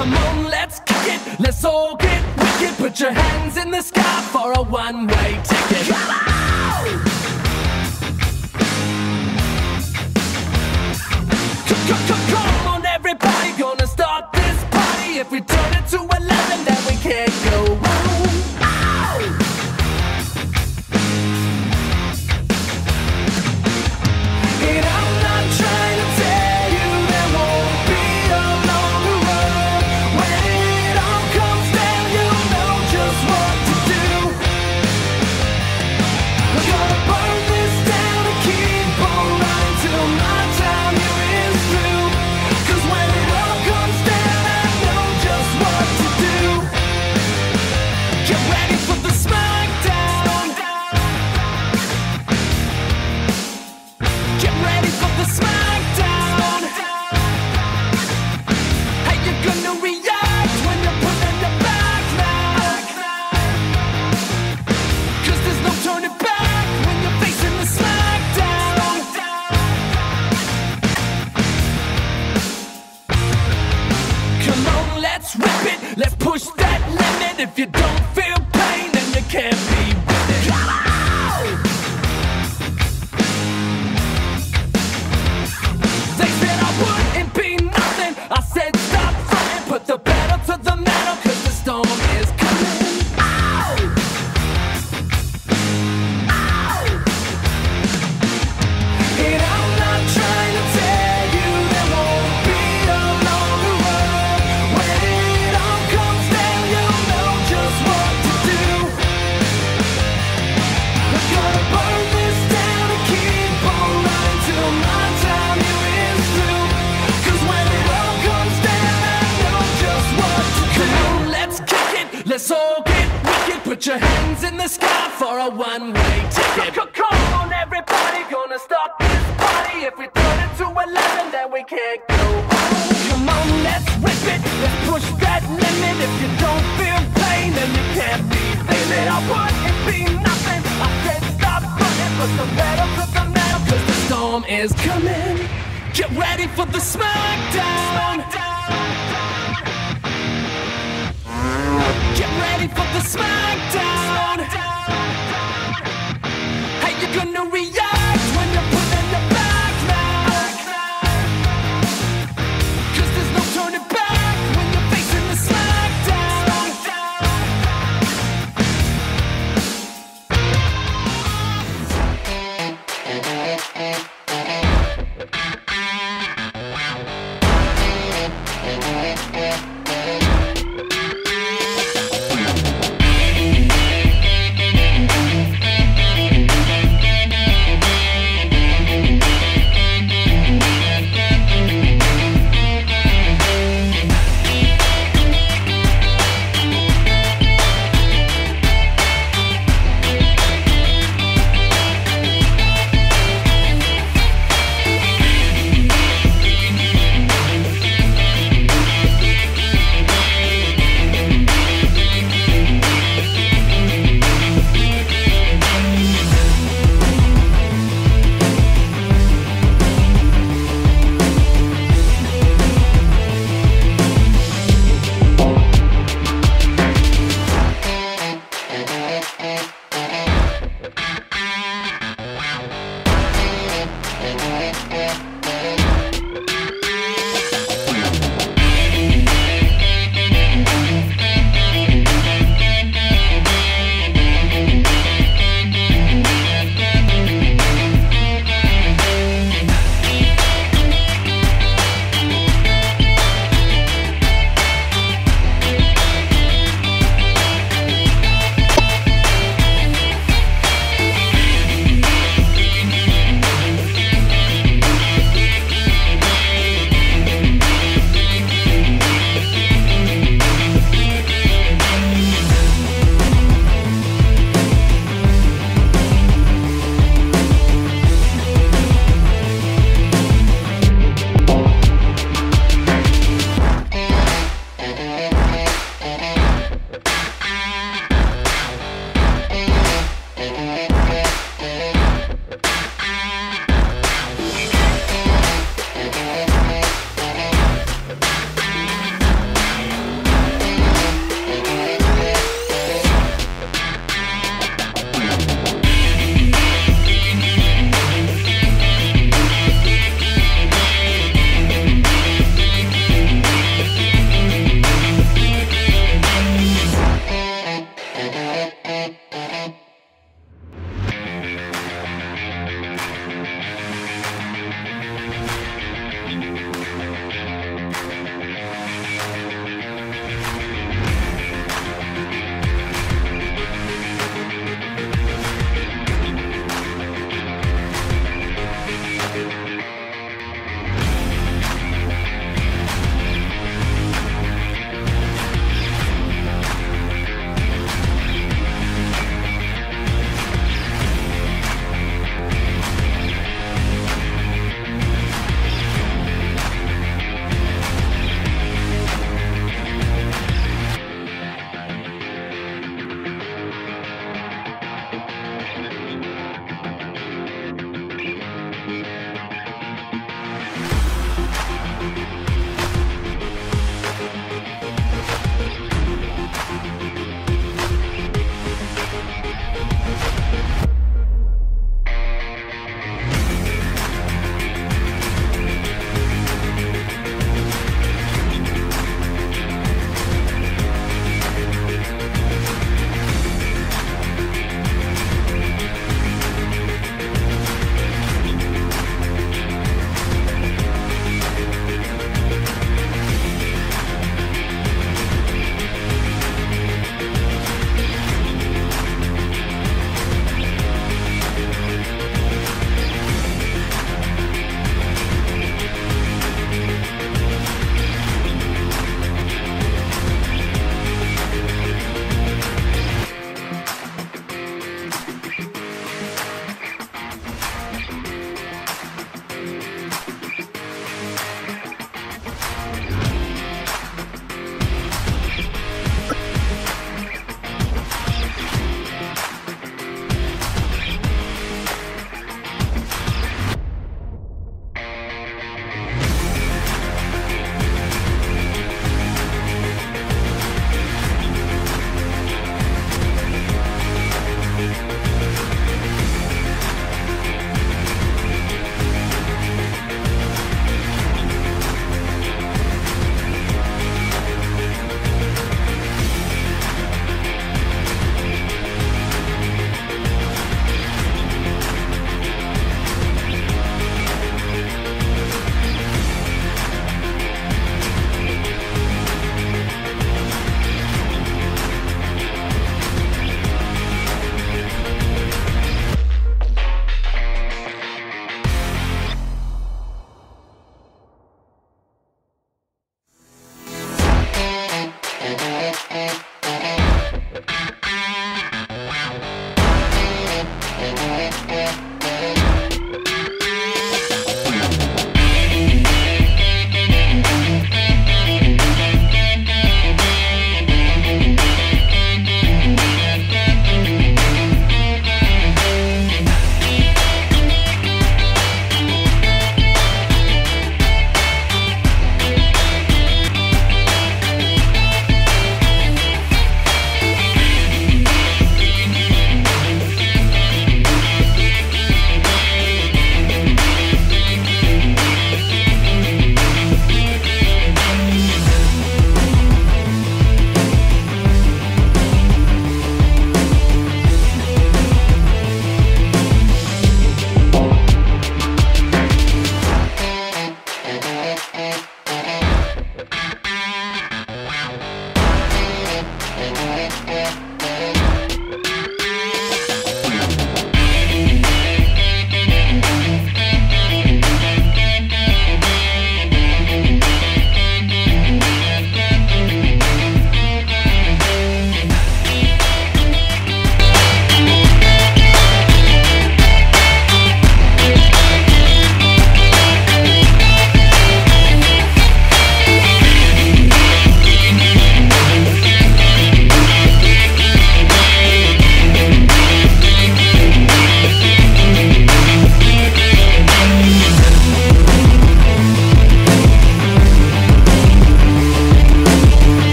Come on, let's kick it, let's all get wicked. Put your hands in the sky for a one-way ticket. Come on! C -c Come on, everybody, gonna start this party if we don't. Let's all get wicked, put your hands in the sky for a one-way ticket. Come on, everybody, gonna stop this party. If we turn it to 11, then we can't go home. Come on, let's rip it, let's push that limit. If you don't feel pain, then you can't be thinking. I wouldn't be nothing, I can't stop running, but the pedal to the metal, cause the storm is coming. Get ready for the smackdown. smackdown. Get ready for the smackdown. smackdown.